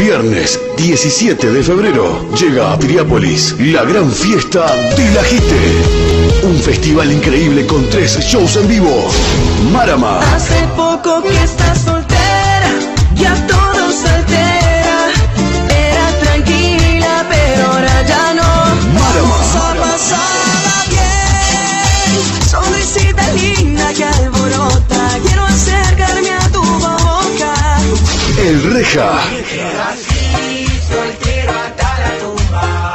Viernes 17 de febrero llega a Piriápolis la gran fiesta de la Jite. Un festival increíble con tres shows en vivo. Marama, Hace poco que estás El Reja, soltero hasta la tumba.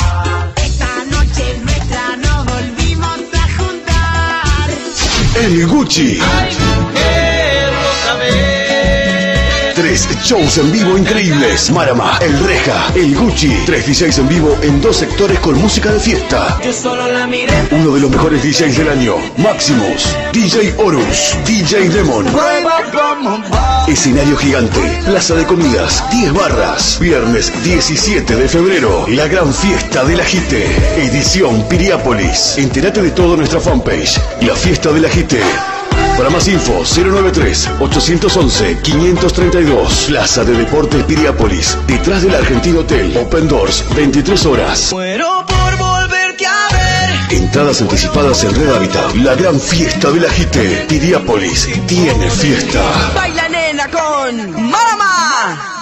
Esta noche nuestra nos volvimos a juntar. el Gucci. Tres shows en vivo increíbles. Marama, El Reja, El Gucci. Tres DJs en vivo en dos sectores con música de fiesta. Yo solo la miré. Uno de los mejores DJs del año, Maximus, DJ Horus, DJ Lemon. Escenario gigante, plaza de comidas, 10 barras. Viernes 17 de febrero, la gran fiesta del Ajite. Edición Piriápolis. Entérate de todo nuestra fanpage, La Fiesta del Ajite. Para más info, 093-811-532. Plaza de Deportes Piriápolis. Detrás del Argentino Hotel. Open Doors, 23 horas. Muero por volverte a ver. Entradas anticipadas en Red Habitat. La gran fiesta del Ajite. Piriápolis tiene fiesta. Baila nena con Mama.